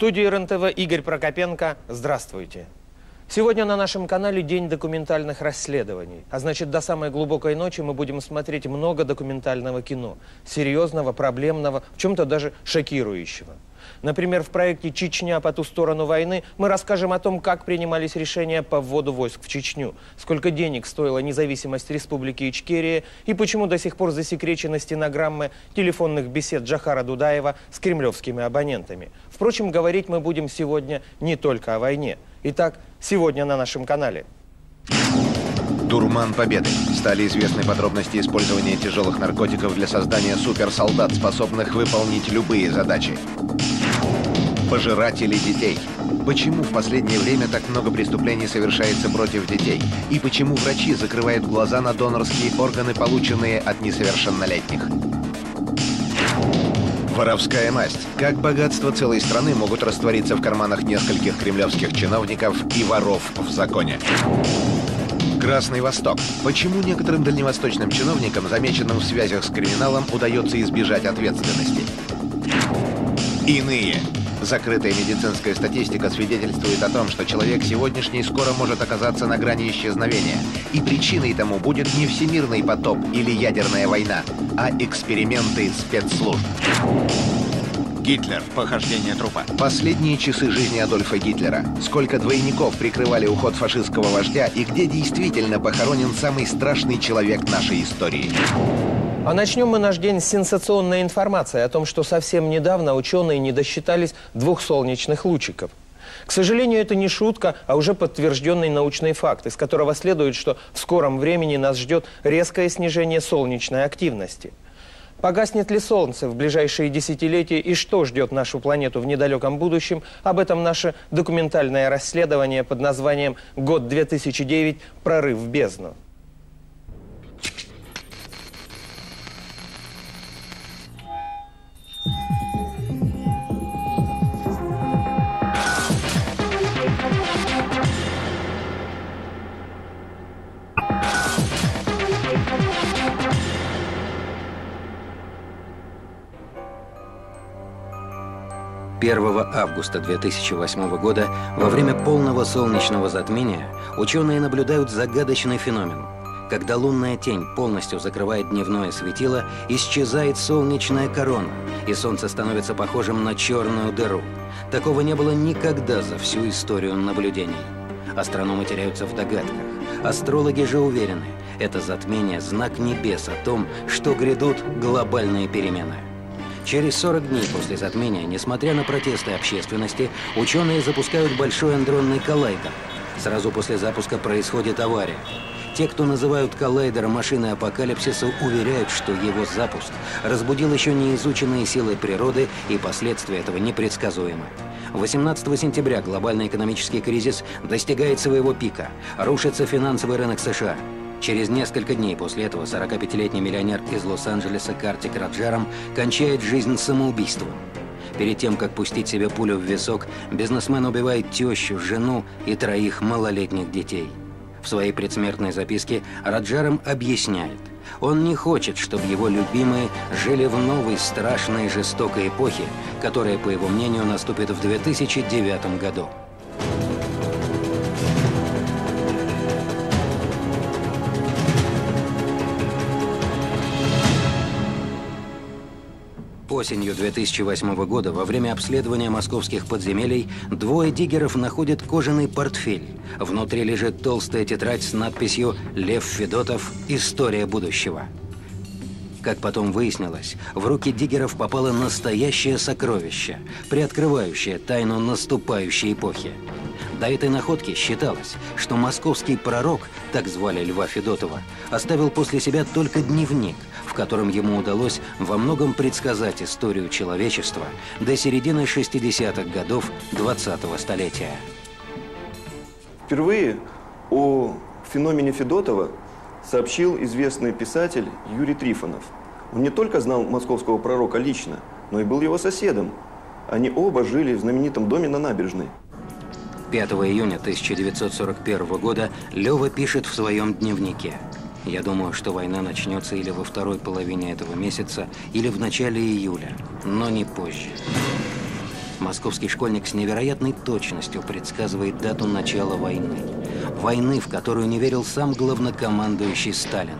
студии РНТВ Игорь Прокопенко. Здравствуйте. Сегодня на нашем канале День документальных расследований. А значит, до самой глубокой ночи мы будем смотреть много документального кино. Серьезного, проблемного, в чем-то даже шокирующего. Например, в проекте «Чечня по ту сторону войны» мы расскажем о том, как принимались решения по вводу войск в Чечню, сколько денег стоила независимость Республики Ичкерия и почему до сих пор засекречены стенограммы телефонных бесед Джахара Дудаева с кремлевскими абонентами. Впрочем, говорить мы будем сегодня не только о войне. Итак, сегодня на нашем канале. Дурман Победы. Стали известны подробности использования тяжелых наркотиков для создания суперсолдат, способных выполнить любые задачи. Пожиратели детей. Почему в последнее время так много преступлений совершается против детей? И почему врачи закрывают глаза на донорские органы, полученные от несовершеннолетних? Воровская масть. Как богатство целой страны могут раствориться в карманах нескольких кремлевских чиновников и воров в законе. Красный Восток. Почему некоторым дальневосточным чиновникам, замеченным в связях с криминалом, удается избежать ответственности? Иные. Закрытая медицинская статистика свидетельствует о том, что человек сегодняшний скоро может оказаться на грани исчезновения. И причиной тому будет не всемирный потоп или ядерная война, а эксперименты спецслужб. Гитлер. Похождение трупа. Последние часы жизни Адольфа Гитлера. Сколько двойников прикрывали уход фашистского вождя и где действительно похоронен самый страшный человек нашей истории. А начнем мы наш день с сенсационной информации о том, что совсем недавно ученые не досчитались двух солнечных лучиков. К сожалению, это не шутка, а уже подтвержденный научный факт, из которого следует, что в скором времени нас ждет резкое снижение солнечной активности. Погаснет ли Солнце в ближайшие десятилетия и что ждет нашу планету в недалеком будущем, об этом наше документальное расследование под названием «Год 2009. Прорыв в бездну». 1 августа 2008 года, во время полного солнечного затмения, ученые наблюдают загадочный феномен. Когда лунная тень полностью закрывает дневное светило, исчезает солнечная корона, и Солнце становится похожим на черную дыру. Такого не было никогда за всю историю наблюдений. Астрономы теряются в догадках. Астрологи же уверены, это затмение – знак небес о том, что грядут глобальные перемены. Через 40 дней после затмения, несмотря на протесты общественности, ученые запускают большой андронный коллайдер. Сразу после запуска происходит авария. Те, кто называют коллайдером машины апокалипсиса, уверяют, что его запуск разбудил еще неизученные силы природы и последствия этого непредсказуемы. 18 сентября глобальный экономический кризис достигает своего пика. Рушится финансовый рынок США. Через несколько дней после этого 45-летний миллионер из Лос-Анджелеса Картик Раджаром кончает жизнь самоубийством. Перед тем, как пустить себе пулю в висок, бизнесмен убивает тещу, жену и троих малолетних детей. В своей предсмертной записке Раджаром объясняет, он не хочет, чтобы его любимые жили в новой страшной жестокой эпохе, которая, по его мнению, наступит в 2009 году. Осенью 2008 года во время обследования московских подземелий двое диггеров находят кожаный портфель. Внутри лежит толстая тетрадь с надписью «Лев Федотов. История будущего». Как потом выяснилось, в руки диггеров попало настоящее сокровище, приоткрывающее тайну наступающей эпохи. До этой находки считалось, что московский пророк, так звали Льва Федотова, оставил после себя только дневник, в котором ему удалось во многом предсказать историю человечества до середины 60-х годов 20-го столетия. Впервые о феномене Федотова сообщил известный писатель Юрий Трифонов. Он не только знал московского пророка лично, но и был его соседом. Они оба жили в знаменитом доме на набережной. 5 июня 1941 года Лева пишет в своем дневнике. «Я думаю, что война начнется или во второй половине этого месяца, или в начале июля, но не позже». Московский школьник с невероятной точностью предсказывает дату начала войны. Войны, в которую не верил сам главнокомандующий Сталин.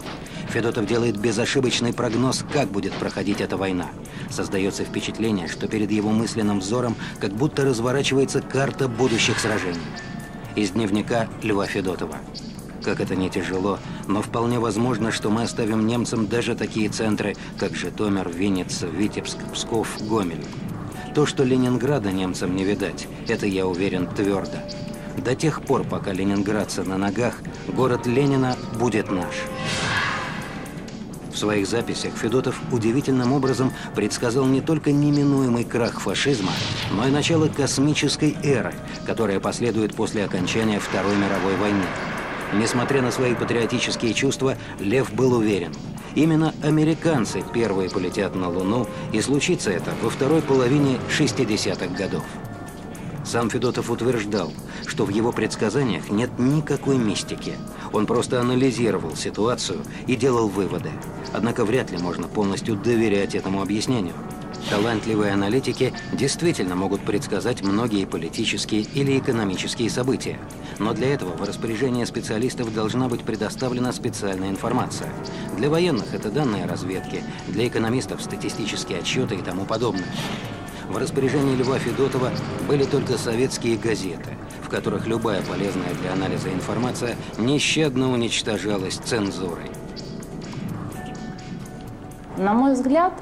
Федотов делает безошибочный прогноз, как будет проходить эта война. Создается впечатление, что перед его мысленным взором как будто разворачивается карта будущих сражений. Из дневника Льва Федотова. Как это не тяжело, но вполне возможно, что мы оставим немцам даже такие центры, как Житомир, Винница, Витебск, Псков, Гомель. То, что Ленинграда немцам не видать, это я уверен твердо. До тех пор, пока ленинградцы на ногах, город Ленина будет наш. В своих записях Федотов удивительным образом предсказал не только неминуемый крах фашизма, но и начало космической эры, которая последует после окончания Второй мировой войны. Несмотря на свои патриотические чувства, Лев был уверен – Именно американцы первые полетят на Луну, и случится это во второй половине 60-х годов. Сам Федотов утверждал, что в его предсказаниях нет никакой мистики. Он просто анализировал ситуацию и делал выводы. Однако вряд ли можно полностью доверять этому объяснению. Талантливые аналитики действительно могут предсказать многие политические или экономические события. Но для этого в распоряжение специалистов должна быть предоставлена специальная информация. Для военных это данные разведки, для экономистов статистические отчеты и тому подобное. В распоряжении Льва Федотова были только советские газеты, в которых любая полезная для анализа информация нещадно уничтожалась цензурой. На мой взгляд,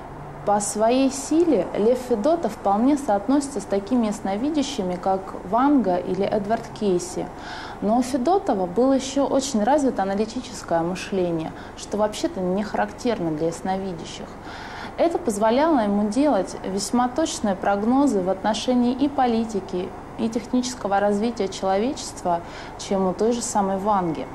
по своей силе Лев Федотов вполне соотносится с такими ясновидящими, как Ванга или Эдвард Кейси. Но у Федотова было еще очень развито аналитическое мышление, что вообще-то не характерно для ясновидящих. Это позволяло ему делать весьма точные прогнозы в отношении и политики, и технического развития человечества, чем у той же самой Ванги.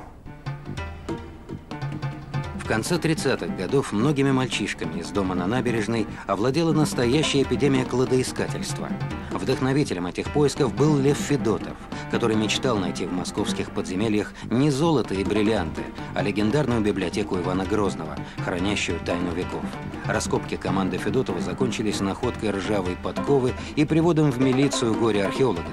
В конце 30-х годов многими мальчишками из дома на набережной овладела настоящая эпидемия кладоискательства. Вдохновителем этих поисков был Лев Федотов, который мечтал найти в московских подземельях не золото и бриллианты, а легендарную библиотеку Ивана Грозного, хранящую тайну веков. Раскопки команды Федотова закончились находкой ржавой подковы и приводом в милицию горе-археологов.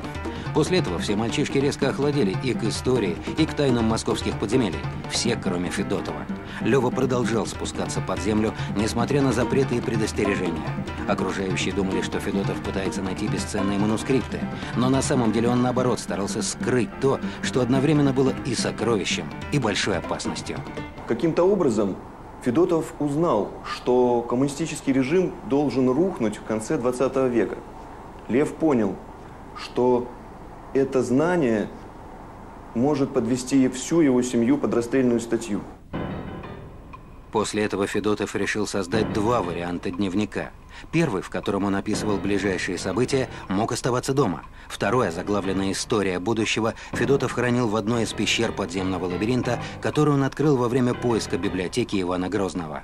После этого все мальчишки резко охладели и к истории, и к тайнам московских подземелий. Все, кроме Федотова. Лева продолжал спускаться под землю, несмотря на запреты и предостережения. Окружающие думали, что Федотов пытается найти бесценные манускрипты, но на самом деле он, наоборот, старался скрыть то, что одновременно было и сокровищем, и большой опасностью. Каким-то образом Федотов узнал, что коммунистический режим должен рухнуть в конце 20 века. Лев понял, что это знание может подвести всю его семью под расстрельную статью. После этого Федотов решил создать два варианта дневника. Первый, в котором он описывал ближайшие события, мог оставаться дома. Второе, заглавленная «История будущего», Федотов хранил в одной из пещер подземного лабиринта, которую он открыл во время поиска библиотеки Ивана Грозного.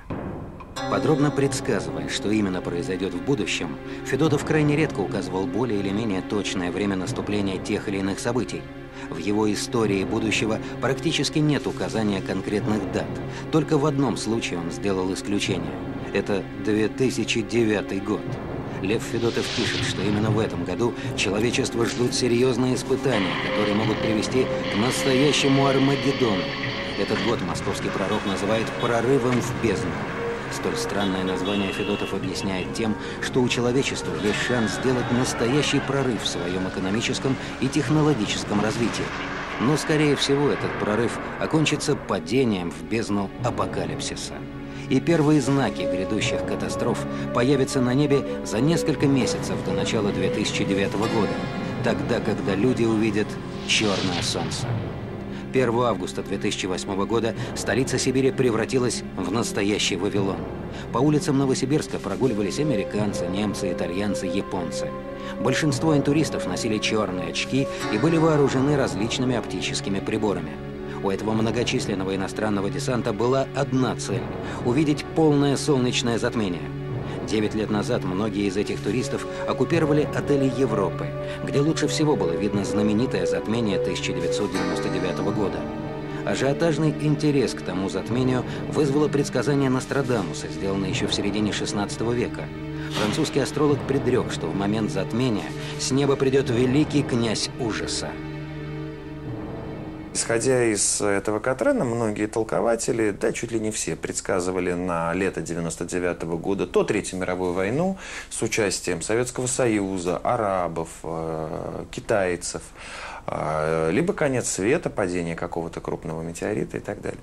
Подробно предсказывая, что именно произойдет в будущем, Федотов крайне редко указывал более или менее точное время наступления тех или иных событий. В его истории будущего практически нет указания конкретных дат. Только в одном случае он сделал исключение. Это 2009 год. Лев Федотов пишет, что именно в этом году человечество ждут серьезные испытания, которые могут привести к настоящему Армагеддону. Этот год московский пророк называет «прорывом в бездну». Столь странное название Федотов объясняет тем, что у человечества есть шанс сделать настоящий прорыв в своем экономическом и технологическом развитии. Но, скорее всего, этот прорыв окончится падением в бездну апокалипсиса. И первые знаки грядущих катастроф появятся на небе за несколько месяцев до начала 2009 года, тогда, когда люди увидят черное солнце. 1 августа 2008 года столица Сибири превратилась в настоящий Вавилон. По улицам Новосибирска прогуливались американцы, немцы, итальянцы, японцы. Большинство интуристов носили черные очки и были вооружены различными оптическими приборами. У этого многочисленного иностранного десанта была одна цель – увидеть полное солнечное затмение – Девять лет назад многие из этих туристов оккупировали отели Европы, где лучше всего было видно знаменитое затмение 1999 года. Ажиотажный интерес к тому затмению вызвало предсказание Нострадамуса, сделанное еще в середине 16 века. французский астролог предрек, что в момент затмения с неба придет великий князь ужаса. Исходя из этого Катрена, многие толкователи, да чуть ли не все, предсказывали на лето 99 -го года то Третью мировую войну с участием Советского Союза, арабов, э, китайцев, э, либо конец света, падение какого-то крупного метеорита и так далее.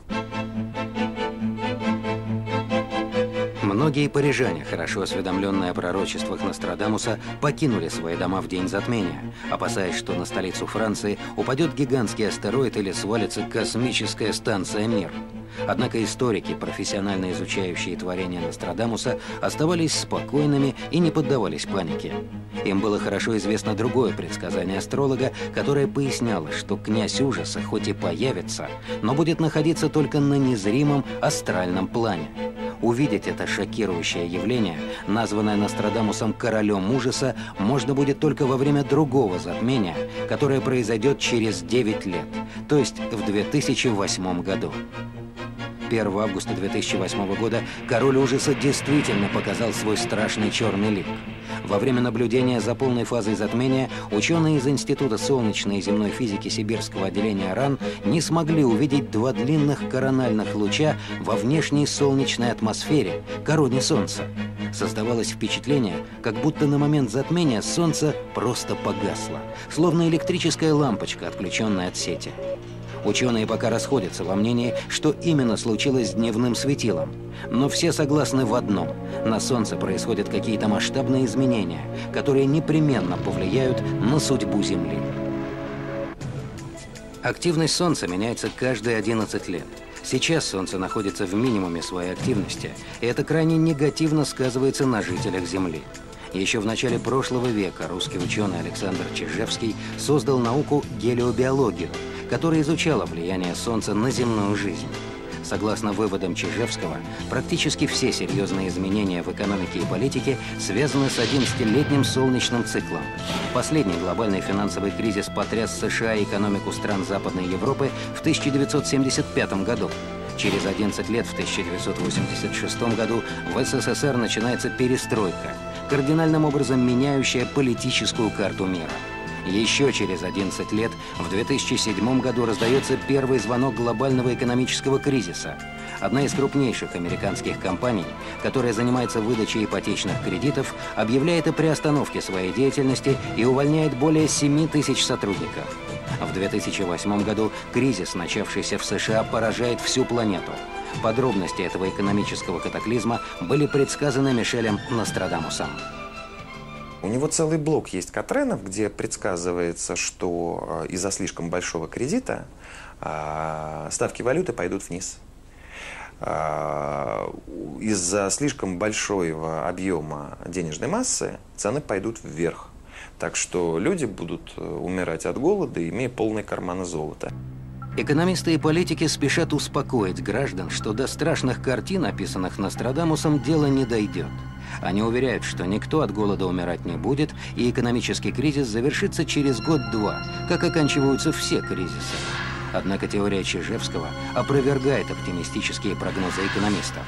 Многие парижане, хорошо осведомленные о пророчествах Нострадамуса, покинули свои дома в день затмения, опасаясь, что на столицу Франции упадет гигантский астероид или свалится космическая станция «Мир». Однако историки, профессионально изучающие творения Нострадамуса, оставались спокойными и не поддавались панике. Им было хорошо известно другое предсказание астролога, которое поясняло, что князь ужаса хоть и появится, но будет находиться только на незримом астральном плане. Увидеть это шокирующее явление, названное Нострадамусом «королем ужаса», можно будет только во время другого затмения, которое произойдет через 9 лет, то есть в 2008 году. 1 августа 2008 года король ужаса действительно показал свой страшный черный лик. Во время наблюдения за полной фазой затмения ученые из Института солнечной и земной физики Сибирского отделения РАН не смогли увидеть два длинных корональных луча во внешней солнечной атмосфере, короне Солнца. Создавалось впечатление, как будто на момент затмения Солнце просто погасло, словно электрическая лампочка, отключенная от сети. Ученые пока расходятся во мнении, что именно случилось с дневным светилом. Но все согласны в одном – на Солнце происходят какие-то масштабные изменения, которые непременно повлияют на судьбу Земли. Активность Солнца меняется каждые 11 лет. Сейчас Солнце находится в минимуме своей активности, и это крайне негативно сказывается на жителях Земли. Еще в начале прошлого века русский ученый Александр Чижевский создал науку гелиобиологию – которая изучала влияние Солнца на земную жизнь. Согласно выводам Чижевского, практически все серьезные изменения в экономике и политике связаны с 11-летним солнечным циклом. Последний глобальный финансовый кризис потряс США и экономику стран Западной Европы в 1975 году. Через 11 лет, в 1986 году, в СССР начинается перестройка, кардинальным образом меняющая политическую карту мира. Еще через 11 лет, в 2007 году, раздается первый звонок глобального экономического кризиса. Одна из крупнейших американских компаний, которая занимается выдачей ипотечных кредитов, объявляет о приостановке своей деятельности и увольняет более 7 тысяч сотрудников. В 2008 году кризис, начавшийся в США, поражает всю планету. Подробности этого экономического катаклизма были предсказаны Мишелем Нострадамусом. У него целый блок есть Катренов, где предсказывается, что э, из-за слишком большого кредита э, ставки валюты пойдут вниз. Э, из-за слишком большого объема денежной массы цены пойдут вверх. Так что люди будут умирать от голода, имея полные карманы золота. Экономисты и политики спешат успокоить граждан, что до страшных картин, описанных Нострадамусом, дело не дойдет. Они уверяют, что никто от голода умирать не будет, и экономический кризис завершится через год-два, как оканчиваются все кризисы. Однако теория Чижевского опровергает оптимистические прогнозы экономистов.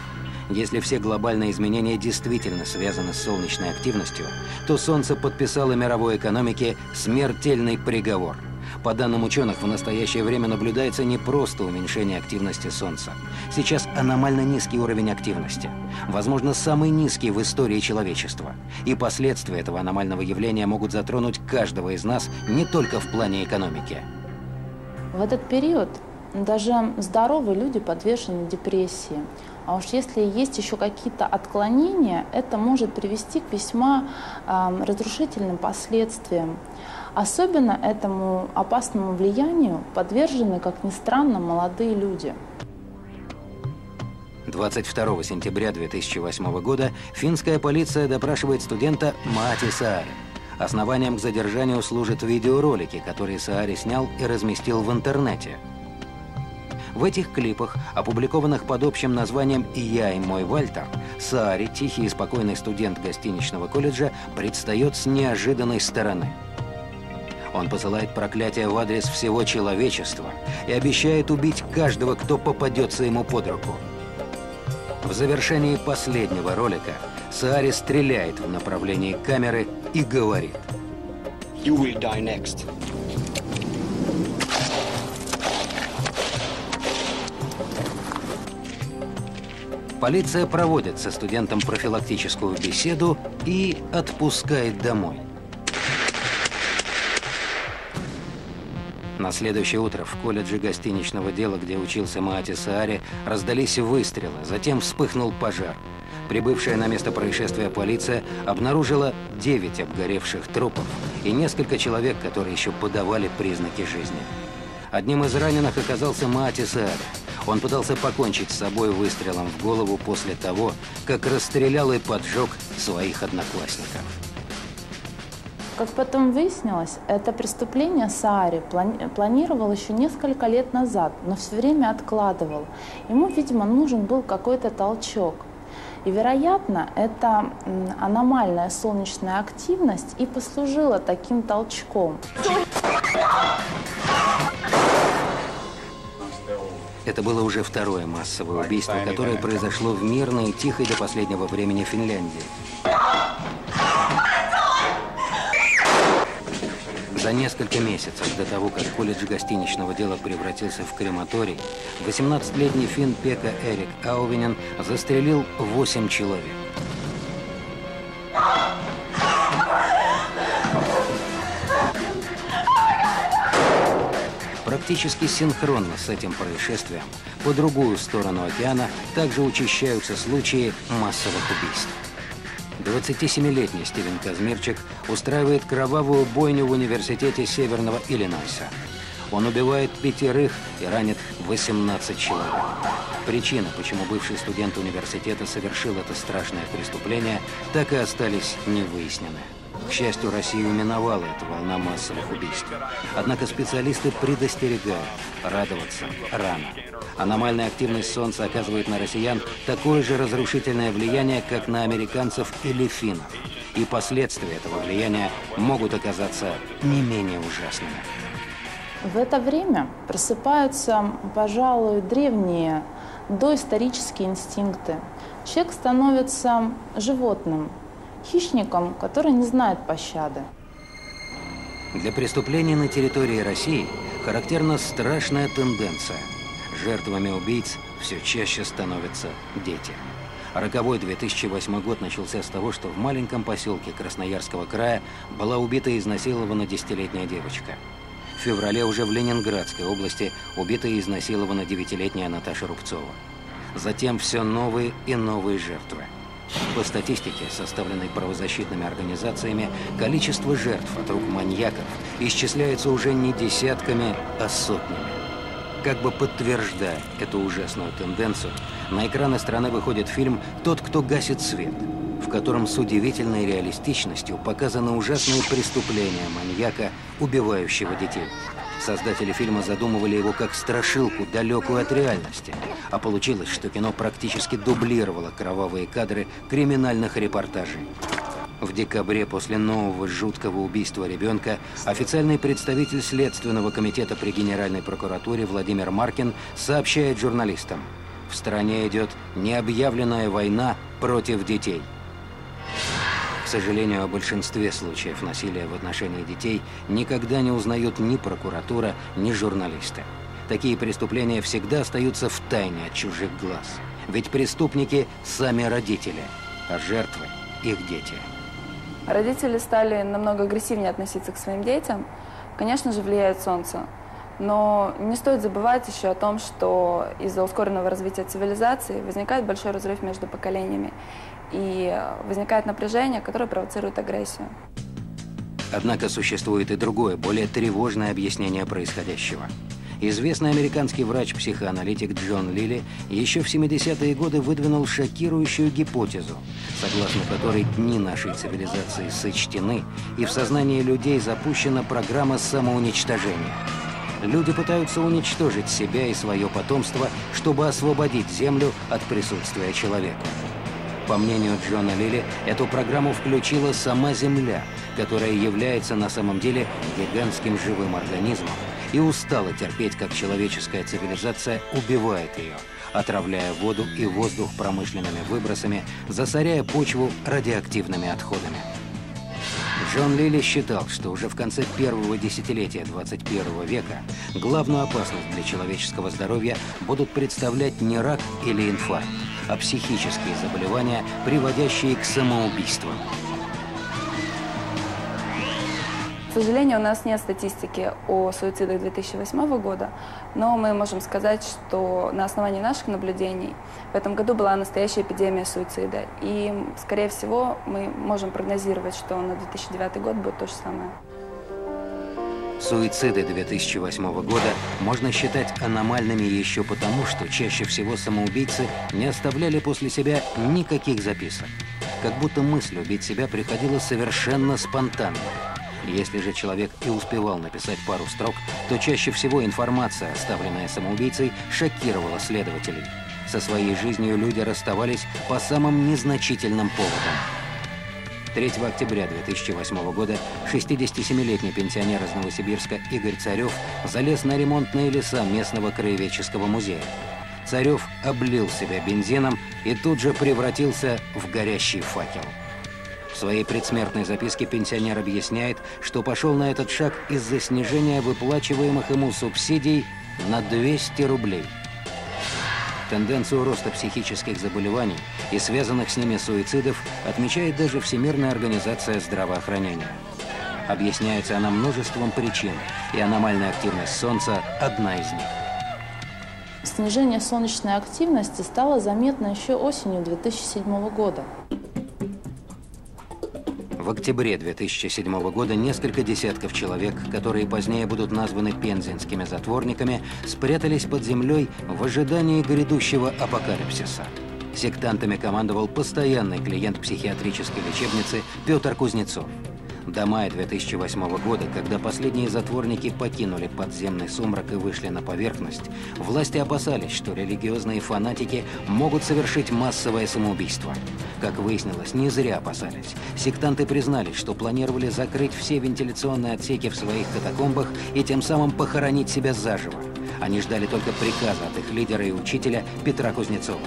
Если все глобальные изменения действительно связаны с солнечной активностью, то Солнце подписало мировой экономике смертельный приговор – по данным ученых, в настоящее время наблюдается не просто уменьшение активности Солнца. Сейчас аномально низкий уровень активности. Возможно, самый низкий в истории человечества. И последствия этого аномального явления могут затронуть каждого из нас не только в плане экономики. В этот период даже здоровые люди подвержены депрессии. А уж если есть еще какие-то отклонения, это может привести к весьма э, разрушительным последствиям. Особенно этому опасному влиянию подвержены, как ни странно, молодые люди. 22 сентября 2008 года финская полиция допрашивает студента Маати Саари. Основанием к задержанию служат видеоролики, которые Саари снял и разместил в интернете. В этих клипах, опубликованных под общим названием «И я, и мой Вальтер», Саари, тихий и спокойный студент гостиничного колледжа, предстает с неожиданной стороны – он посылает проклятие в адрес всего человечества и обещает убить каждого, кто попадется ему под руку. В завершении последнего ролика Саари стреляет в направлении камеры и говорит. You will die next. Полиция проводит со студентом профилактическую беседу и отпускает домой. На следующее утро в колледже гостиничного дела, где учился Маати Саари, раздались выстрелы, затем вспыхнул пожар. Прибывшая на место происшествия полиция обнаружила 9 обгоревших трупов и несколько человек, которые еще подавали признаки жизни. Одним из раненых оказался Маати Саари. Он пытался покончить с собой выстрелом в голову после того, как расстрелял и поджег своих одноклассников. Как потом выяснилось, это преступление Саари плани планировал еще несколько лет назад, но все время откладывал. Ему, видимо, нужен был какой-то толчок. И, вероятно, эта аномальная солнечная активность и послужила таким толчком. Это было уже второе массовое убийство, которое произошло в мирной тихой до последнего времени Финляндии. За несколько месяцев до того, как колледж гостиничного дела превратился в крематорий, 18-летний фин Пека Эрик Аувинен застрелил 8 человек. Практически синхронно с этим происшествием по другую сторону океана также учащаются случаи массовых убийств. 27-летний Стивен Казмирчик устраивает кровавую бойню в университете Северного Иллинойса. Он убивает пятерых и ранит 18 человек. Причины, почему бывший студент университета совершил это страшное преступление, так и остались невыяснены. К счастью, Россию миновала эта волна массовых убийств. Однако специалисты предостерегают радоваться рано. Аномальная активность Солнца оказывает на россиян такое же разрушительное влияние, как на американцев или финнов. И последствия этого влияния могут оказаться не менее ужасными. В это время просыпаются, пожалуй, древние доисторические инстинкты. Человек становится животным, хищником, который не знает пощады. Для преступлений на территории России характерна страшная тенденция. Жертвами убийц все чаще становятся дети. Роковой 2008 год начался с того, что в маленьком поселке Красноярского края была убита и изнасилована десятилетняя девочка. В феврале уже в Ленинградской области убита и изнасилована девятилетняя Наташа Рубцова. Затем все новые и новые жертвы. По статистике, составленной правозащитными организациями, количество жертв от рук маньяков исчисляется уже не десятками, а сотнями. Как бы подтверждая эту ужасную тенденцию, на экраны страны выходит фильм «Тот, кто гасит свет», в котором с удивительной реалистичностью показаны ужасные преступления маньяка, убивающего детей. Создатели фильма задумывали его как страшилку, далекую от реальности. А получилось, что кино практически дублировало кровавые кадры криминальных репортажей. В декабре после нового жуткого убийства ребенка официальный представитель Следственного комитета при Генеральной прокуратуре Владимир Маркин сообщает журналистам, в стране идет необъявленная война против детей – к сожалению, о большинстве случаев насилия в отношении детей никогда не узнают ни прокуратура, ни журналисты. Такие преступления всегда остаются в тайне от чужих глаз. Ведь преступники – сами родители, а жертвы – их дети. Родители стали намного агрессивнее относиться к своим детям. Конечно же, влияет солнце. Но не стоит забывать еще о том, что из-за ускоренного развития цивилизации возникает большой разрыв между поколениями и возникает напряжение, которое провоцирует агрессию. Однако существует и другое, более тревожное объяснение происходящего. Известный американский врач-психоаналитик Джон Лили еще в 70-е годы выдвинул шокирующую гипотезу, согласно которой дни нашей цивилизации сочтены, и в сознании людей запущена программа самоуничтожения. Люди пытаются уничтожить себя и свое потомство, чтобы освободить Землю от присутствия человека. По мнению Джона Лили, эту программу включила сама Земля, которая является на самом деле гигантским живым организмом и устала терпеть, как человеческая цивилизация убивает ее, отравляя воду и воздух промышленными выбросами, засоряя почву радиоактивными отходами. Джон Лили считал, что уже в конце первого десятилетия 21 века главную опасность для человеческого здоровья будут представлять не рак или инфаркт, а психические заболевания, приводящие к самоубийствам. К сожалению, у нас нет статистики о суицидах 2008 года, но мы можем сказать, что на основании наших наблюдений в этом году была настоящая эпидемия суицида. И, скорее всего, мы можем прогнозировать, что на 2009 год будет то же самое. Суициды 2008 года можно считать аномальными еще потому, что чаще всего самоубийцы не оставляли после себя никаких записок. Как будто мысль убить себя приходила совершенно спонтанно. Если же человек и успевал написать пару строк, то чаще всего информация, оставленная самоубийцей, шокировала следователей. Со своей жизнью люди расставались по самым незначительным поводам. 3 октября 2008 года 67-летний пенсионер из Новосибирска Игорь Царев залез на ремонтные леса местного краеведческого музея. Царев облил себя бензином и тут же превратился в горящий факел. В своей предсмертной записке пенсионер объясняет, что пошел на этот шаг из-за снижения выплачиваемых ему субсидий на 200 рублей. Тенденцию роста психических заболеваний и связанных с ними суицидов отмечает даже Всемирная организация здравоохранения. Объясняется она множеством причин, и аномальная активность Солнца – одна из них. Снижение солнечной активности стало заметно еще осенью 2007 года. В октябре 2007 года несколько десятков человек, которые позднее будут названы пензенскими затворниками, спрятались под землей в ожидании грядущего апокалипсиса. Сектантами командовал постоянный клиент психиатрической лечебницы Петр Кузнецов. До мая 2008 года, когда последние затворники покинули подземный сумрак и вышли на поверхность, власти опасались, что религиозные фанатики могут совершить массовое самоубийство. Как выяснилось, не зря опасались. Сектанты признались, что планировали закрыть все вентиляционные отсеки в своих катакомбах и тем самым похоронить себя заживо. Они ждали только приказа от их лидера и учителя Петра Кузнецова.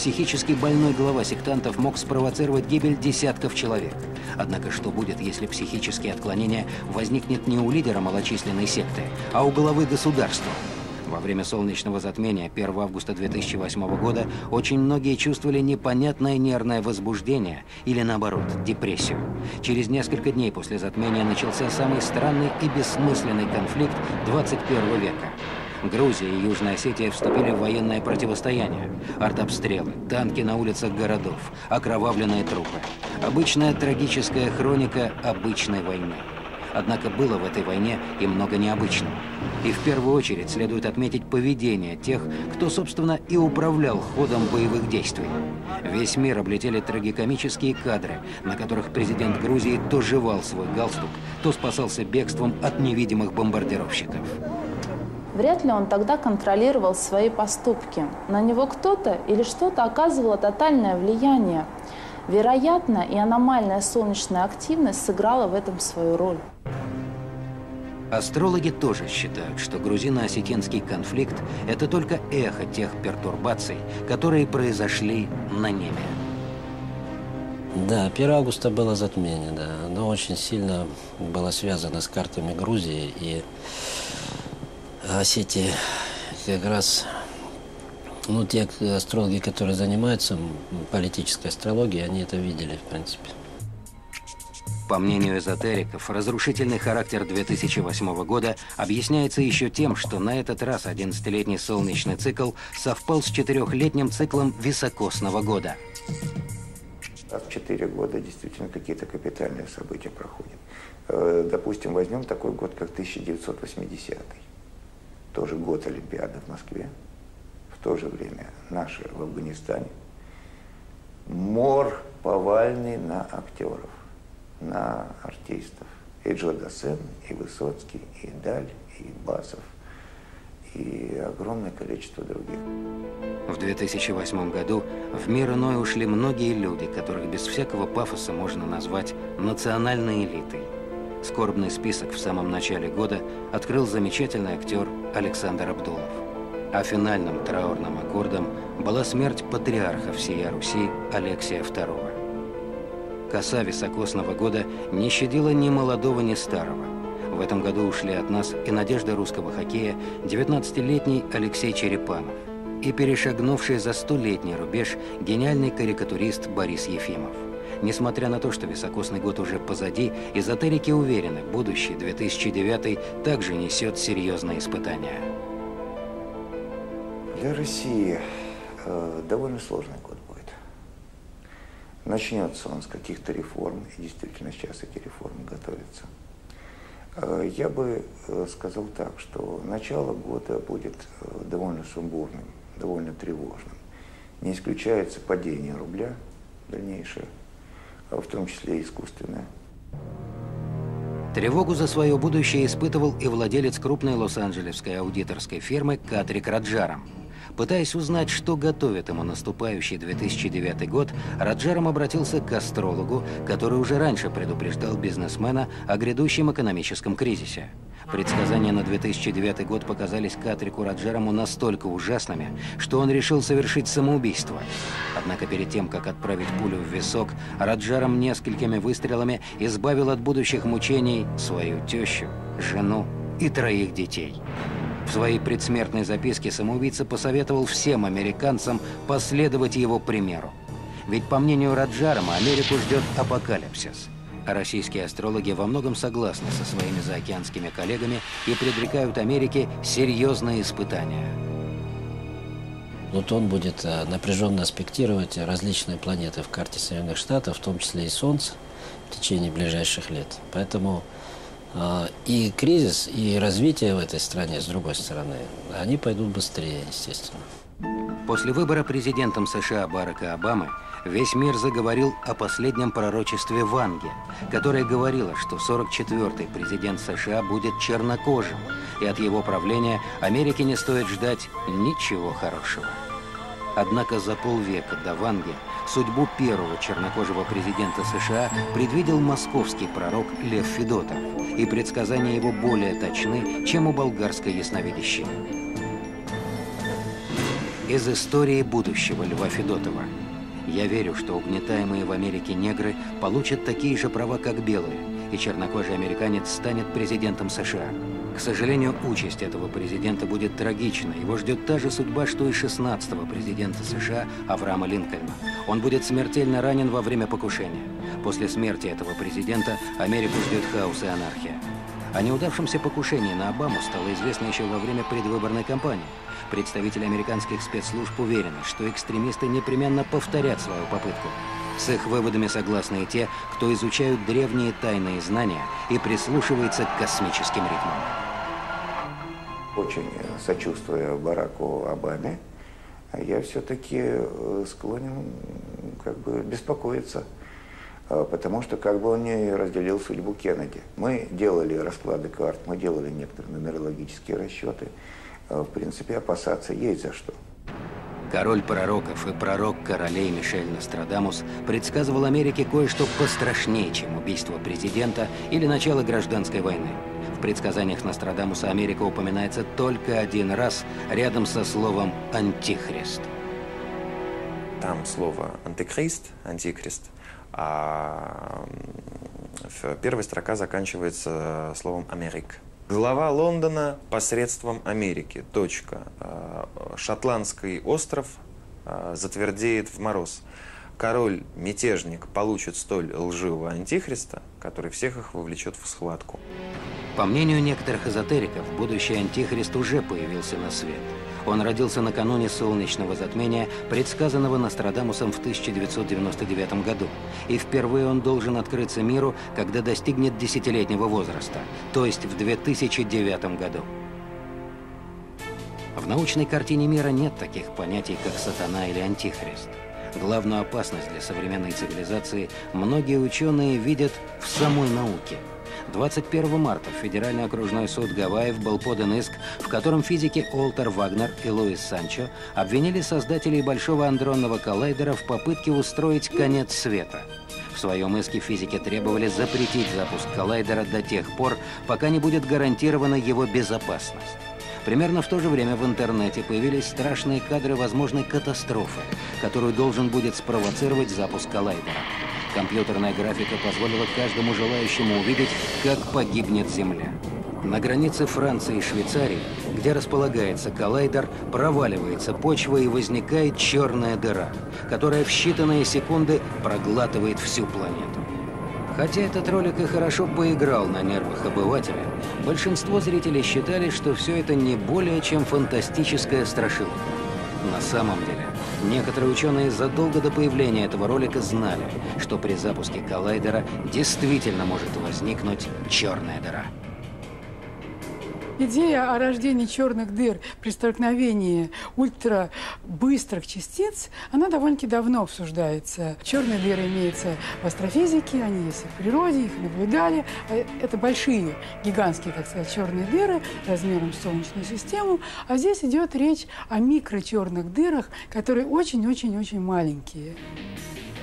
Психически больной глава сектантов мог спровоцировать гибель десятков человек. Однако что будет, если психические отклонения возникнет не у лидера малочисленной секты, а у главы государства? Во время солнечного затмения 1 августа 2008 года очень многие чувствовали непонятное нервное возбуждение или, наоборот, депрессию. Через несколько дней после затмения начался самый странный и бессмысленный конфликт 21 века. Грузия и Южная Осетия вступили в военное противостояние. Артобстрелы, танки на улицах городов, окровавленные трупы. Обычная трагическая хроника обычной войны. Однако было в этой войне и много необычного. И в первую очередь следует отметить поведение тех, кто, собственно, и управлял ходом боевых действий. Весь мир облетели трагикомические кадры, на которых президент Грузии то жевал свой галстук, то спасался бегством от невидимых бомбардировщиков. Вряд ли он тогда контролировал свои поступки. На него кто-то или что-то оказывало тотальное влияние. Вероятно, и аномальная солнечная активность сыграла в этом свою роль. Астрологи тоже считают, что грузино-осетинский конфликт – это только эхо тех пертурбаций, которые произошли на небе. Да, 1 августа было затмение, да. Оно очень сильно было связано с картами Грузии и Осетии. Как раз ну, те астрологи, которые занимаются политической астрологией, они это видели, в принципе. По мнению эзотериков, разрушительный характер 2008 года объясняется еще тем, что на этот раз 11-летний солнечный цикл совпал с четырехлетним циклом високосного года. В четыре года действительно какие-то капитальные события проходят. Э, допустим, возьмем такой год, как 1980 тоже год Олимпиады в Москве, в то же время наши в Афганистане. Мор повальный на актеров на артистов. И Джо Дассен, и Высоцкий, и Даль, и Басов, и огромное количество других. В 2008 году в мир иной ушли многие люди, которых без всякого пафоса можно назвать национальной элитой. Скорбный список в самом начале года открыл замечательный актер Александр Абдулов. А финальным траурным аккордом была смерть патриарха всея Руси Алексия II. Коса високосного года не щадила ни молодого, ни старого. В этом году ушли от нас и надежда русского хоккея 19-летний Алексей Черепанов и перешагнувший за столетний рубеж гениальный карикатурист Борис Ефимов. Несмотря на то, что високосный год уже позади, эзотерики уверены, будущий 2009 также несет серьезные испытания. Для России э, довольно сложный год будет. Начнется он с каких-то реформ, и действительно сейчас эти реформы готовятся. Э, я бы э, сказал так, что начало года будет э, довольно сумбурным, довольно тревожным. Не исключается падение рубля дальнейшее, в том числе искусственное. Тревогу за свое будущее испытывал и владелец крупной лос-анджелесской аудиторской фирмы Катрик Раджаром. Пытаясь узнать, что готовит ему наступающий 2009 год, Раджаром обратился к астрологу, который уже раньше предупреждал бизнесмена о грядущем экономическом кризисе. Предсказания на 2009 год показались Катрику Раджараму настолько ужасными, что он решил совершить самоубийство. Однако перед тем, как отправить пулю в висок, Раджарам несколькими выстрелами избавил от будущих мучений свою тещу, жену и троих детей. В своей предсмертной записке самоубийца посоветовал всем американцам последовать его примеру. Ведь, по мнению Раджарама, Америку ждет апокалипсис – а российские астрологи во многом согласны со своими заокеанскими коллегами и предрекают Америке серьезные испытания. Плутон будет э, напряженно аспектировать различные планеты в карте Соединенных Штатов, в том числе и Солнце, в течение ближайших лет. Поэтому и кризис, и развитие в этой стране, с другой стороны, они пойдут быстрее, естественно. После выбора президентом США Барака Обамы весь мир заговорил о последнем пророчестве Ванги, которое говорило, что 44-й президент США будет чернокожим, и от его правления Америке не стоит ждать ничего хорошего. Однако за полвека до Ванги судьбу первого чернокожего президента США предвидел московский пророк Лев Федотов, и предсказания его более точны, чем у болгарской ясновидящей. Из истории будущего Льва Федотова – я верю, что угнетаемые в Америке негры получат такие же права, как белые, и чернокожий американец станет президентом США. К сожалению, участь этого президента будет трагична. Его ждет та же судьба, что и 16-го президента США Авраама Линкольна. Он будет смертельно ранен во время покушения. После смерти этого президента Америку ждет хаос и анархия. О неудавшемся покушении на Обаму стало известно еще во время предвыборной кампании. Представители американских спецслужб уверены, что экстремисты непременно повторят свою попытку. С их выводами согласны и те, кто изучают древние тайные знания и прислушивается к космическим ритмам. Очень сочувствуя Бараку Обаме, я все-таки э, склонен как бы беспокоиться, э, потому что как бы он не разделил судьбу Кеннеди. Мы делали расклады карт, мы делали некоторые нумерологические расчеты – Э, в принципе, опасаться есть за что. Король пророков и пророк королей Мишель Нострадамус предсказывал Америке кое-что пострашнее, чем убийство президента или начало гражданской войны. Предсказаниях Нострадамуса Америка упоминается только один раз рядом со словом «антихрист». Там слово «антихрист», «антихрист», а первая строка заканчивается словом «америк». Глава Лондона посредством Америки. Точка. А, Шотландский остров а, затвердеет в мороз. Король-мятежник получит столь лживого антихриста, который всех их вовлечет в схватку. По мнению некоторых эзотериков, будущий антихрист уже появился на свет – он родился накануне солнечного затмения, предсказанного Нострадамусом в 1999 году. И впервые он должен открыться миру, когда достигнет десятилетнего возраста, то есть в 2009 году. В научной картине мира нет таких понятий, как сатана или антихрист. Главную опасность для современной цивилизации многие ученые видят в самой науке – 21 марта в Федеральный окружной суд Гавайев был подан иск, в котором физики Олтер Вагнер и Луис Санчо обвинили создателей Большого андронного коллайдера в попытке устроить конец света. В своем иске физики требовали запретить запуск коллайдера до тех пор, пока не будет гарантирована его безопасность. Примерно в то же время в интернете появились страшные кадры возможной катастрофы, которую должен будет спровоцировать запуск коллайдера. Компьютерная графика позволила каждому желающему увидеть, как погибнет Земля. На границе Франции и Швейцарии, где располагается коллайдер, проваливается почва и возникает черная дыра, которая в считанные секунды проглатывает всю планету. Хотя этот ролик и хорошо поиграл на нервах обывателя, большинство зрителей считали, что все это не более чем фантастическая страшилка. На самом деле, некоторые ученые задолго до появления этого ролика знали, что при запуске коллайдера действительно может возникнуть черная дыра. Идея о рождении черных дыр при столкновении ультрабыстрых частиц, она довольно-таки давно обсуждается. Черные дыры имеются в астрофизике, они есть в природе, их наблюдали. А это большие, гигантские, так сказать, черные дыры размером с Солнечную систему. А здесь идет речь о микрочерных дырах, которые очень-очень-очень маленькие.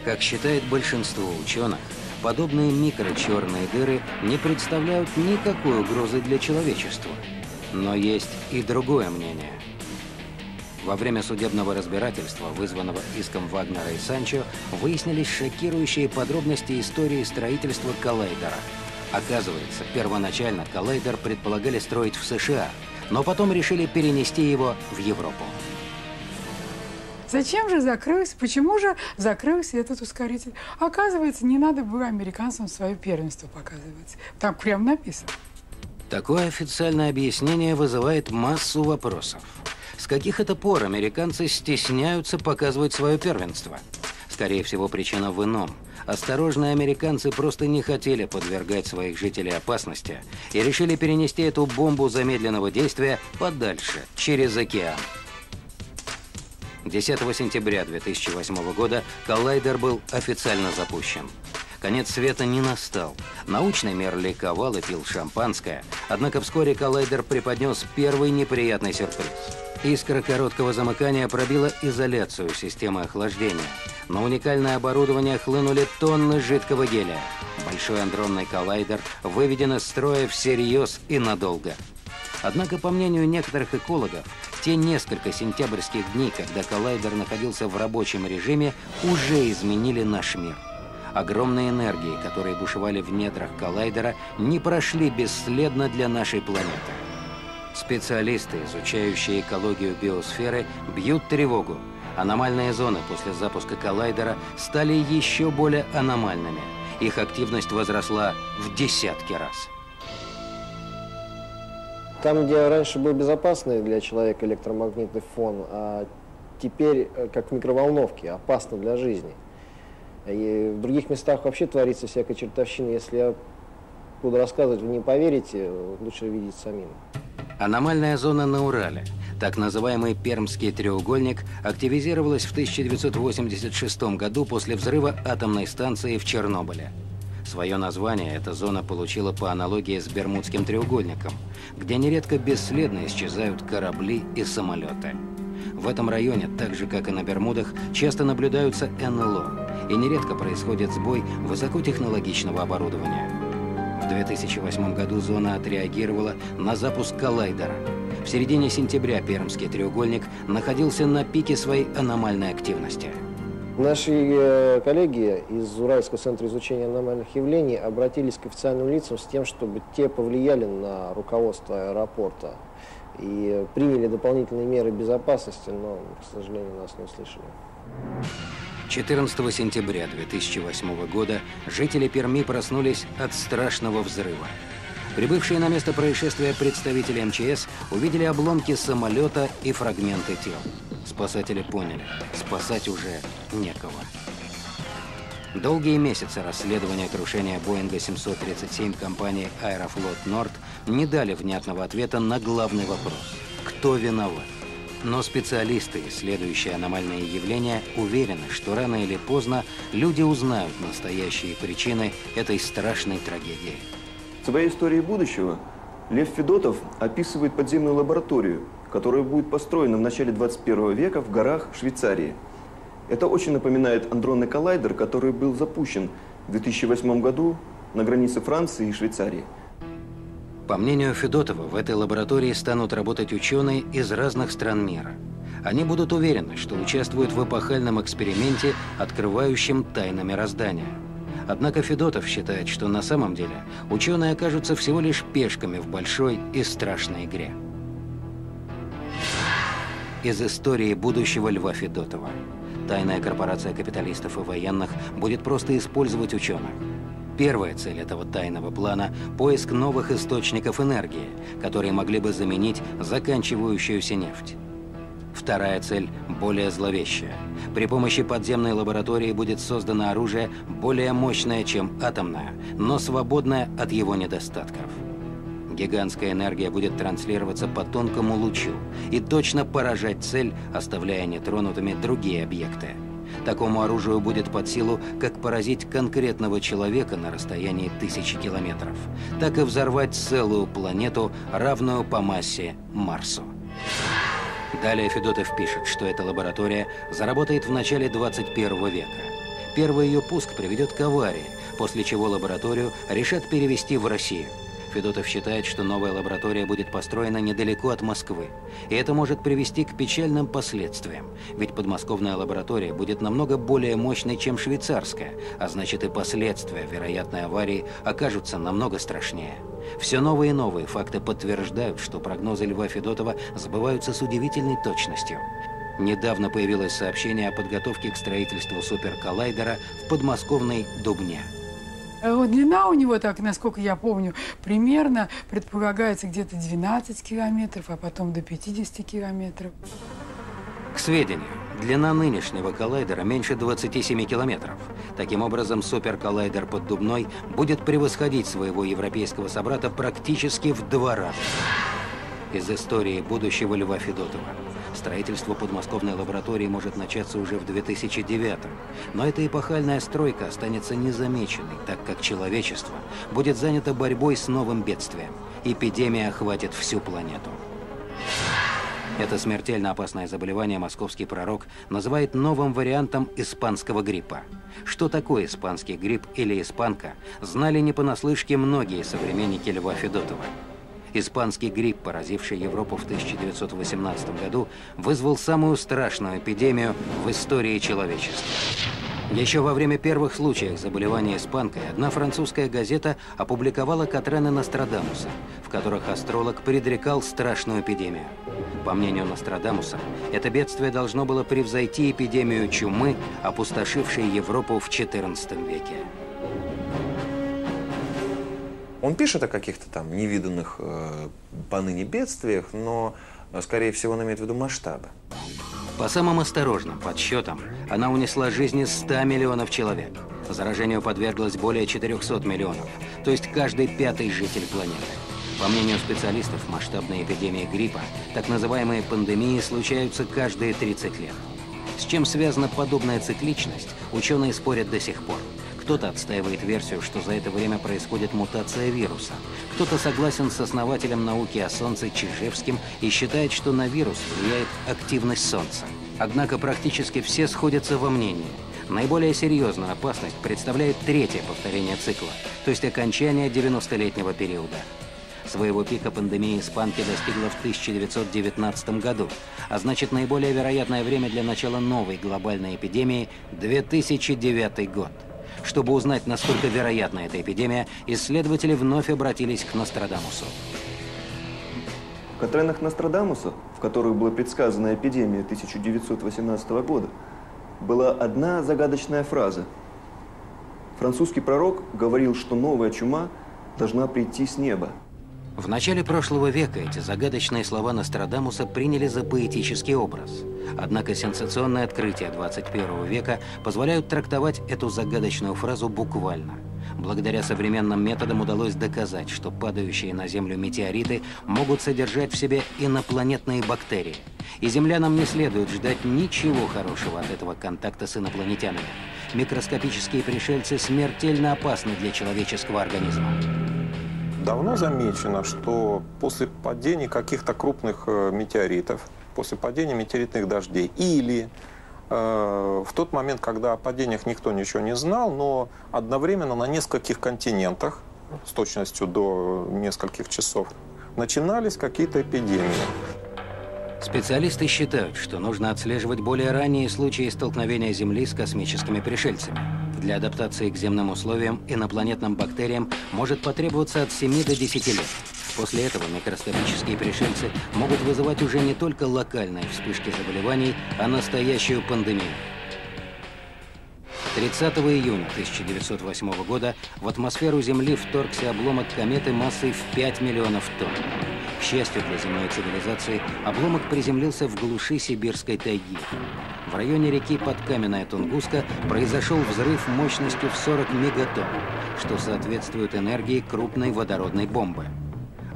Как считает большинство ученых, подобные микрочерные дыры не представляют никакой угрозы для человечества. Но есть и другое мнение. Во время судебного разбирательства, вызванного иском Вагнера и Санчо, выяснились шокирующие подробности истории строительства коллайдера. Оказывается, первоначально коллайдер предполагали строить в США, но потом решили перенести его в Европу. Зачем же закрылся, почему же закрылся этот ускоритель? Оказывается, не надо было американцам свое первенство показывать. Там прям написано. Такое официальное объяснение вызывает массу вопросов. С каких это пор американцы стесняются показывать свое первенство? Скорее всего, причина в ином. Осторожные американцы просто не хотели подвергать своих жителей опасности и решили перенести эту бомбу замедленного действия подальше, через океан. 10 сентября 2008 года коллайдер был официально запущен. Конец света не настал. Научный мир ликовал и пил шампанское, однако вскоре коллайдер преподнес первый неприятный сюрприз. Искра короткого замыкания пробила изоляцию системы охлаждения. На уникальное оборудование хлынули тонны жидкого гелия. Большой андронный коллайдер выведен из строя всерьез и надолго. Однако, по мнению некоторых экологов, те несколько сентябрьских дней, когда коллайдер находился в рабочем режиме, уже изменили наш мир. Огромные энергии, которые бушевали в недрах коллайдера, не прошли бесследно для нашей планеты. Специалисты, изучающие экологию биосферы, бьют тревогу. Аномальные зоны после запуска коллайдера стали еще более аномальными. Их активность возросла в десятки раз. Там, где раньше был безопасный для человека электромагнитный фон, а теперь, э, как в микроволновке, опасно для жизни. И в других местах вообще творится всякая чертовщина. Если я буду рассказывать, вы не поверите, лучше видеть самим. Аномальная зона на Урале, так называемый Пермский треугольник, активизировалась в 1986 году после взрыва атомной станции в Чернобыле. Свое название эта зона получила по аналогии с Бермудским треугольником, где нередко бесследно исчезают корабли и самолеты. В этом районе, так же как и на Бермудах, часто наблюдаются НЛО, и нередко происходит сбой высокотехнологичного оборудования. В 2008 году зона отреагировала на запуск коллайдера. В середине сентября Пермский треугольник находился на пике своей аномальной активности – Наши э, коллеги из Уральского центра изучения аномальных явлений обратились к официальным лицам с тем, чтобы те повлияли на руководство аэропорта и приняли дополнительные меры безопасности, но, к сожалению, нас не услышали. 14 сентября 2008 года жители Перми проснулись от страшного взрыва. Прибывшие на место происшествия представители МЧС увидели обломки самолета и фрагменты тел. Спасатели поняли, спасать уже некого. Долгие месяцы расследования крушения Боинга 737 компании «Аэрофлот Норд» не дали внятного ответа на главный вопрос – кто виноват? Но специалисты, исследующие аномальные явления, уверены, что рано или поздно люди узнают настоящие причины этой страшной трагедии. В своей истории будущего Лев Федотов описывает подземную лабораторию, которая будет построена в начале 21 века в горах Швейцарии. Это очень напоминает андронный коллайдер, который был запущен в 2008 году на границе Франции и Швейцарии. По мнению Федотова, в этой лаборатории станут работать ученые из разных стран мира. Они будут уверены, что участвуют в эпохальном эксперименте, открывающем тайны мироздания. Однако Федотов считает, что на самом деле ученые окажутся всего лишь пешками в большой и страшной игре. Из истории будущего Льва Федотова. Тайная корпорация капиталистов и военных будет просто использовать ученых. Первая цель этого тайного плана – поиск новых источников энергии, которые могли бы заменить заканчивающуюся нефть. Вторая цель более зловещая. При помощи подземной лаборатории будет создано оружие более мощное, чем атомное, но свободное от его недостатков. Гигантская энергия будет транслироваться по тонкому лучу и точно поражать цель, оставляя нетронутыми другие объекты. Такому оружию будет под силу как поразить конкретного человека на расстоянии тысячи километров, так и взорвать целую планету, равную по массе Марсу. Далее Федотов пишет, что эта лаборатория заработает в начале 21 века. Первый ее пуск приведет к аварии, после чего лабораторию решат перевести в Россию. Федотов считает, что новая лаборатория будет построена недалеко от Москвы. И это может привести к печальным последствиям. Ведь подмосковная лаборатория будет намного более мощной, чем швейцарская, а значит и последствия вероятной аварии окажутся намного страшнее. Все новые и новые факты подтверждают, что прогнозы Льва Федотова сбываются с удивительной точностью. Недавно появилось сообщение о подготовке к строительству суперколлайдера в подмосковной Дубне. Э, вот длина у него, так, насколько я помню, примерно предполагается где-то 12 километров, а потом до 50 километров. К сведению, длина нынешнего коллайдера меньше 27 километров. Таким образом, суперколлайдер под Дубной будет превосходить своего европейского собрата практически в два раза. Из истории будущего Льва Федотова. Строительство подмосковной лаборатории может начаться уже в 2009 но эта эпохальная стройка останется незамеченной, так как человечество будет занято борьбой с новым бедствием. Эпидемия охватит всю планету. Это смертельно опасное заболевание московский пророк называет новым вариантом испанского гриппа. Что такое испанский грипп или испанка, знали не понаслышке многие современники Льва Федотова. Испанский грипп, поразивший Европу в 1918 году, вызвал самую страшную эпидемию в истории человечества. Еще во время первых случаев заболевания испанкой одна французская газета опубликовала Катрены Нострадамуса, в которых астролог предрекал страшную эпидемию. По мнению Нострадамуса, это бедствие должно было превзойти эпидемию чумы, опустошившей Европу в XIV веке. Он пишет о каких-то там невиданных э, поныне бедствиях, но, э, скорее всего, он имеет в виду масштабы. По самым осторожным подсчетам, она унесла жизни 100 миллионов человек. Заражению подверглось более 400 миллионов, то есть каждый пятый житель планеты. По мнению специалистов, масштабные эпидемии гриппа, так называемые пандемии, случаются каждые 30 лет. С чем связана подобная цикличность, ученые спорят до сих пор. Кто-то отстаивает версию, что за это время происходит мутация вируса. Кто-то согласен с основателем науки о Солнце Чижевским и считает, что на вирус влияет активность Солнца. Однако практически все сходятся во мнении. Наиболее серьезную опасность представляет третье повторение цикла, то есть окончание 90-летнего периода. Своего пика пандемии испанки достигла в 1919 году, а значит наиболее вероятное время для начала новой глобальной эпидемии – 2009 год. Чтобы узнать, насколько вероятна эта эпидемия, исследователи вновь обратились к Нострадамусу. В Катренах Нострадамуса, в которых была предсказана эпидемия 1918 года, была одна загадочная фраза. Французский пророк говорил, что новая чума должна прийти с неба. В начале прошлого века эти загадочные слова Нострадамуса приняли за поэтический образ. Однако сенсационные открытия 21 века позволяют трактовать эту загадочную фразу буквально. Благодаря современным методам удалось доказать, что падающие на Землю метеориты могут содержать в себе инопланетные бактерии. И землянам не следует ждать ничего хорошего от этого контакта с инопланетянами. Микроскопические пришельцы смертельно опасны для человеческого организма. Давно замечено, что после падения каких-то крупных э, метеоритов, после падения метеоритных дождей или э, в тот момент, когда о падениях никто ничего не знал, но одновременно на нескольких континентах с точностью до нескольких часов, начинались какие-то эпидемии. Специалисты считают, что нужно отслеживать более ранние случаи столкновения Земли с космическими пришельцами. Для адаптации к земным условиям инопланетным бактериям может потребоваться от 7 до 10 лет. После этого микроскопические пришельцы могут вызывать уже не только локальные вспышки заболеваний, а настоящую пандемию. 30 июня 1908 года в атмосферу Земли вторгся обломок кометы массой в 5 миллионов тонн. Счастью для земной цивилизации, обломок приземлился в глуши сибирской тайги. В районе реки Подкаменная Тунгуска произошел взрыв мощностью в 40 мегатонн, что соответствует энергии крупной водородной бомбы.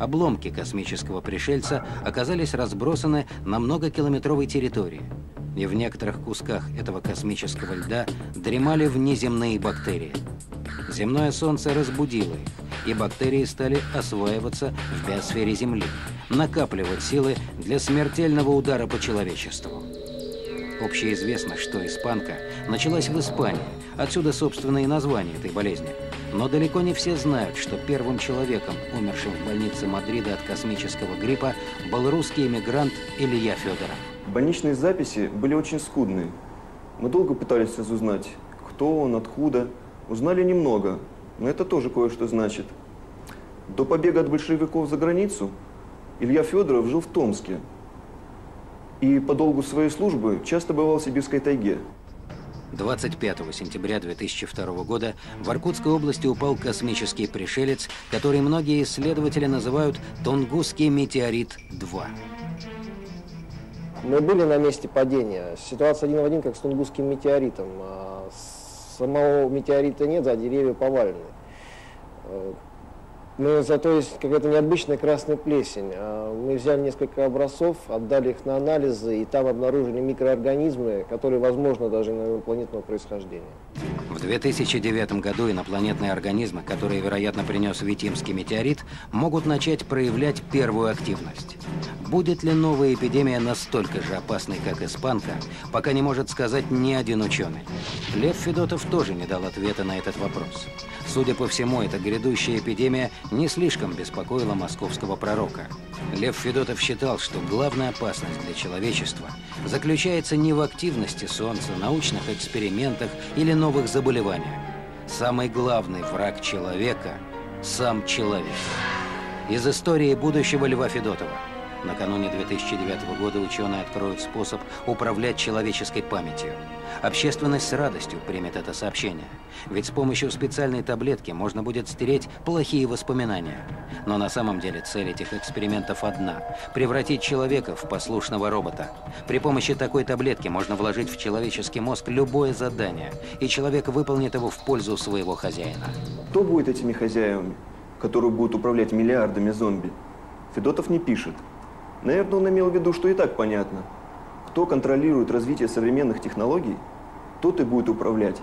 Обломки космического пришельца оказались разбросаны на многокилометровой территории. И в некоторых кусках этого космического льда дремали внеземные бактерии. Земное солнце разбудило их, и бактерии стали осваиваться в биосфере Земли, накапливать силы для смертельного удара по человечеству. Общеизвестно, что испанка началась в Испании, отсюда, собственно, и название этой болезни. Но далеко не все знают, что первым человеком, умершим в больнице Мадрида от космического гриппа, был русский эмигрант Илья Федоров. Больничные записи были очень скудные. Мы долго пытались разузнать, кто он, откуда. Узнали немного, но это тоже кое-что значит. До побега от большевиков за границу Илья Федоров жил в Томске. И по долгу своей службы часто бывал в сибирской тайге. 25 сентября 2002 года в Иркутской области упал космический пришелец, который многие исследователи называют Тунгусский метеорит-2. Мы были на месте падения. Ситуация один в один, как с Тунгусским метеоритом. А самого метеорита нет, а деревья повалены. Но зато есть какая-то необычная красная плесень. А мы взяли несколько образцов, отдали их на анализы, и там обнаружили микроорганизмы, которые, возможно, даже инопланетного происхождения. В 2009 году инопланетные организмы, которые, вероятно, принес Витимский метеорит, могут начать проявлять первую активность. Будет ли новая эпидемия настолько же опасной, как испанка, пока не может сказать ни один ученый. Лев Федотов тоже не дал ответа на этот вопрос. Судя по всему, эта грядущая эпидемия не слишком беспокоила московского пророка. Лев Федотов считал, что главная опасность для человечества заключается не в активности Солнца, научных экспериментах или новых заболеваниях. Самый главный враг человека – сам человек. Из истории будущего Льва Федотова – Накануне 2009 года ученые откроют способ управлять человеческой памятью. Общественность с радостью примет это сообщение. Ведь с помощью специальной таблетки можно будет стереть плохие воспоминания. Но на самом деле цель этих экспериментов одна – превратить человека в послушного робота. При помощи такой таблетки можно вложить в человеческий мозг любое задание, и человек выполнит его в пользу своего хозяина. Кто будет этими хозяевами, которые будут управлять миллиардами зомби? Федотов не пишет. Наверное, он имел в виду, что и так понятно. Кто контролирует развитие современных технологий, тот и будет управлять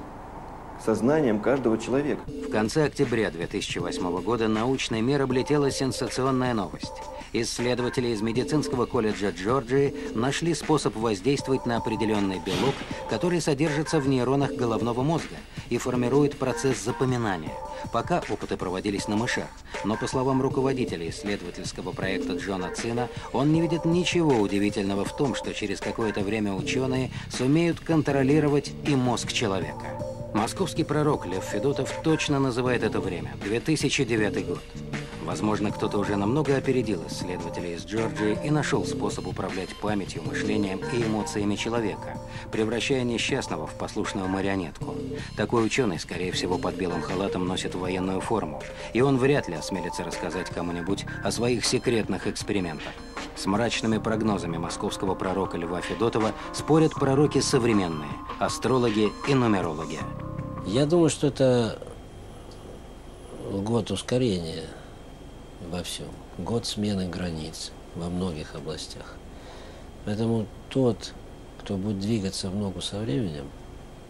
сознанием каждого человека. В конце октября 2008 года научный мир облетела сенсационная новость. Исследователи из медицинского колледжа Джорджии нашли способ воздействовать на определенный белок, который содержится в нейронах головного мозга и формирует процесс запоминания. Пока опыты проводились на мышах, но по словам руководителя исследовательского проекта Джона Цина, он не видит ничего удивительного в том, что через какое-то время ученые сумеют контролировать и мозг человека. Московский пророк Лев Федотов точно называет это время – 2009 год. Возможно, кто-то уже намного опередил исследователей из Джорджии и нашел способ управлять памятью, мышлением и эмоциями человека, превращая несчастного в послушную марионетку. Такой ученый, скорее всего, под белым халатом носит военную форму, и он вряд ли осмелится рассказать кому-нибудь о своих секретных экспериментах. С мрачными прогнозами московского пророка Льва Федотова спорят пророки современные, астрологи и нумерологи. Я думаю, что это год ускорения – во всем. Год смены границ во многих областях. Поэтому тот, кто будет двигаться в ногу со временем,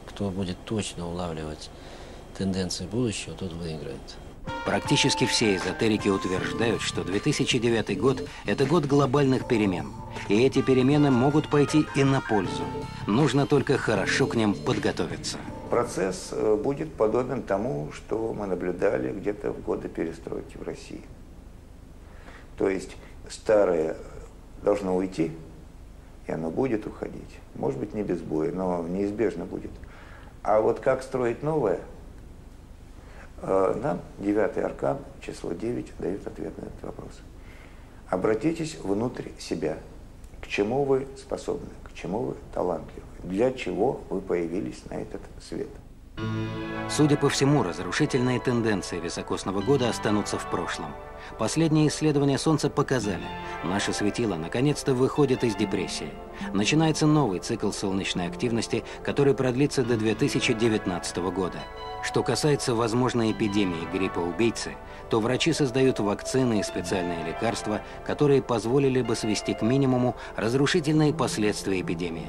кто будет точно улавливать тенденции будущего, тот выиграет. Практически все эзотерики утверждают, что 2009 год – это год глобальных перемен. И эти перемены могут пойти и на пользу. Нужно только хорошо к ним подготовиться. Процесс э, будет подобен тому, что мы наблюдали где-то в годы перестройки в России. То есть старое должно уйти, и оно будет уходить. Может быть, не без боя, но неизбежно будет. А вот как строить новое, э, нам девятый аркан, число 9, дает ответ на этот вопрос. Обратитесь внутрь себя. К чему вы способны, к чему вы талантливы, для чего вы появились на этот свет. Судя по всему, разрушительные тенденции високосного года останутся в прошлом. Последние исследования Солнца показали, наше светило наконец-то выходит из депрессии. Начинается новый цикл солнечной активности, который продлится до 2019 года. Что касается возможной эпидемии гриппа-убийцы, то врачи создают вакцины и специальные лекарства, которые позволили бы свести к минимуму разрушительные последствия эпидемии.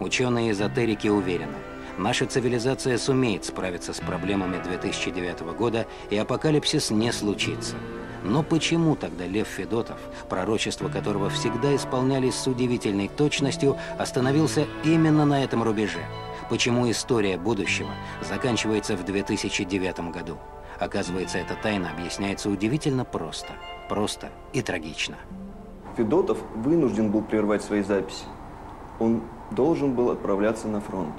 Ученые-эзотерики уверены, наша цивилизация сумеет справиться с проблемами 2009 года, и апокалипсис не случится. Но почему тогда Лев Федотов, пророчество которого всегда исполнялись с удивительной точностью, остановился именно на этом рубеже? Почему история будущего заканчивается в 2009 году? Оказывается, эта тайна объясняется удивительно просто. Просто и трагично. Федотов вынужден был прервать свои записи. Он должен был отправляться на фронт.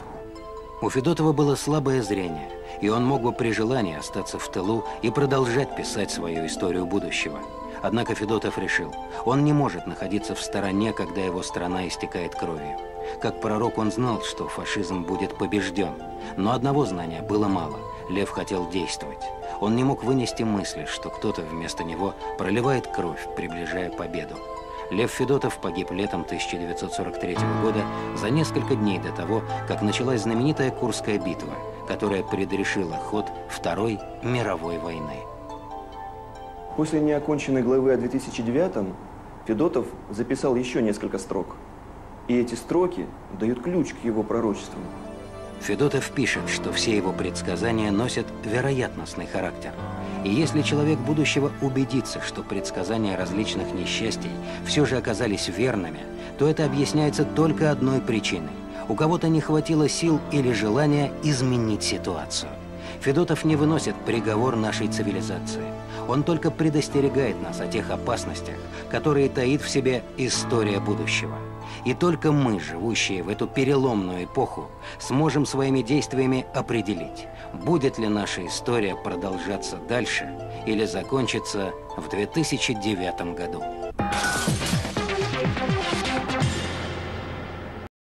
У Федотова было слабое зрение, и он мог бы при желании остаться в тылу и продолжать писать свою историю будущего. Однако Федотов решил, он не может находиться в стороне, когда его страна истекает кровью. Как пророк он знал, что фашизм будет побежден. Но одного знания было мало. Лев хотел действовать. Он не мог вынести мысли, что кто-то вместо него проливает кровь, приближая победу. Лев Федотов погиб летом 1943 года за несколько дней до того, как началась знаменитая Курская битва, которая предрешила ход Второй мировой войны. После неоконченной главы о 2009-м Федотов записал еще несколько строк. И эти строки дают ключ к его пророчествам. Федотов пишет, что все его предсказания носят вероятностный характер. И если человек будущего убедится, что предсказания различных несчастий все же оказались верными, то это объясняется только одной причиной. У кого-то не хватило сил или желания изменить ситуацию. Федотов не выносит приговор нашей цивилизации. Он только предостерегает нас о тех опасностях, которые таит в себе история будущего. И только мы, живущие в эту переломную эпоху, сможем своими действиями определить, будет ли наша история продолжаться дальше или закончится в 2009 году.